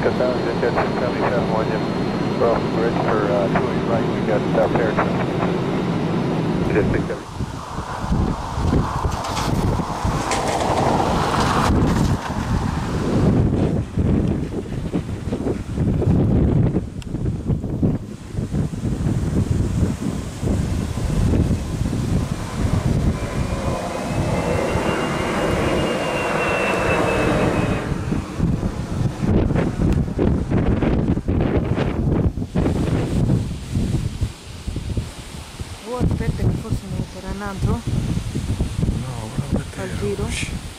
1000, jet 677 on you. Well, bridge for uh, 280 right, we got. Jet 677. Oh, aspetta che forse mi metterà un altro No, guarda al giro.